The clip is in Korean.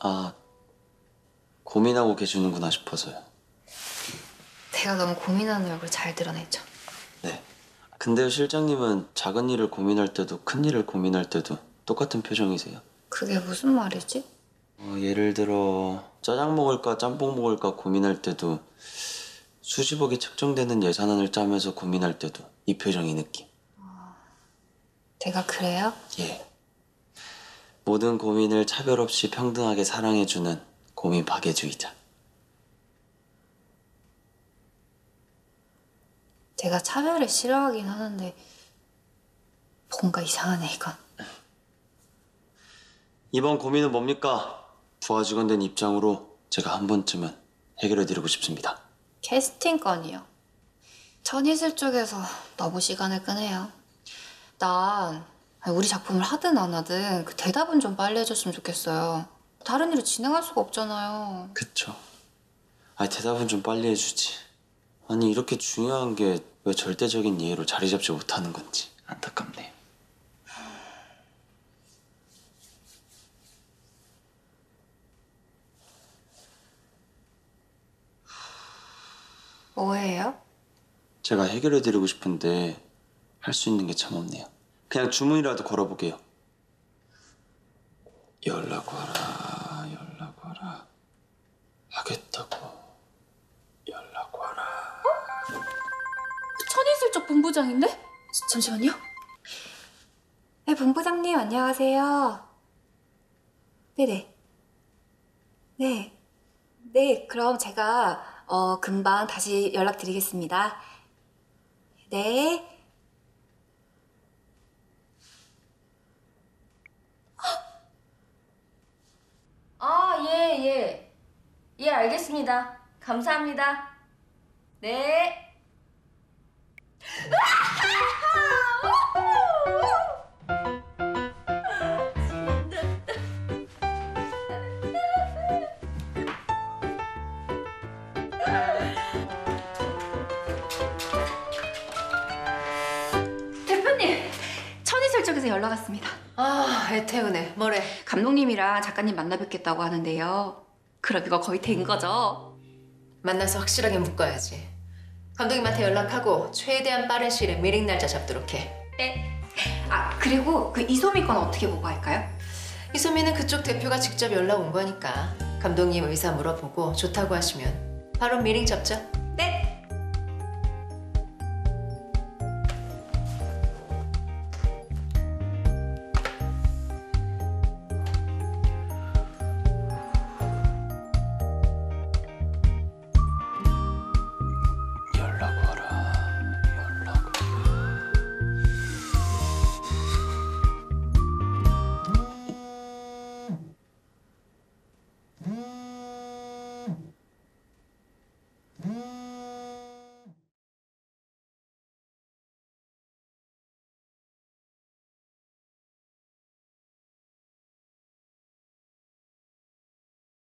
아, 고민하고 계시는구나 싶어서요. 제가 너무 고민하는 얼굴 잘 드러냈죠. 네. 근데요, 실장님은 작은 일을 고민할 때도 큰 일을 고민할 때도 똑같은 표정이세요. 그게 무슨 말이지? 어, 예를 들어 짜장 먹을까 짬뽕 먹을까 고민할 때도 수십억이 책정되는 예산안을 짜면서 고민할 때도 이 표정이 느낌. 제가 그래요? 예. 모든 고민을 차별 없이 평등하게 사랑해주는 고민 파괴주의자. 제가 차별을 싫어하긴 하는데 뭔가 이상하네 이건. 이번 고민은 뭡니까? 부하 직원 된 입장으로 제가 한 번쯤은 해결해드리고 싶습니다. 캐스팅 건이요. 전희슬 쪽에서 너무 시간을 끄네요. 난 우리 작품을 하든 안 하든 그 대답은 좀 빨리 해줬으면 좋겠어요. 다른 일을 진행할 수가 없잖아요. 그쵸. 아니 대답은 좀 빨리 해주지. 아니 이렇게 중요한 게 왜 절대적인 이해로 자리 잡지 못하는 건지 안타깝네요. 뭐예요? 제가 해결해드리고 싶은데 할 수 있는 게 참 없네요. 그냥 주문이라도 걸어보게요. 연락 와라, 연락 와라. 하겠다고. 연락 와라. 천희슬 쪽 본부장인데? 자, 잠시만요. 네, 본부장님 안녕하세요. 네네. 네. 네, 그럼 제가 어, 금방 다시 연락드리겠습니다. 네. 아, 예, 예. 예, 알겠습니다. 감사합니다. 네. 대표님! 천희슬 쪽에서 연락 왔습니다. 아, 애태우네. 뭐래? 감독님이랑 작가님 만나 뵙겠다고 하는데요. 이거 거의 된 거죠? 만나서 확실하게 묶어야지. 감독님한테 연락하고 최대한 빠른 시일에 미팅 날짜 잡도록 해. 네. 아, 그리고 그 이소미 건 어떻게 보고할까요? 이소미는 그쪽 대표가 직접 연락 온 거니까 감독님 의사 물어보고 좋다고 하시면 바로 미팅 잡자.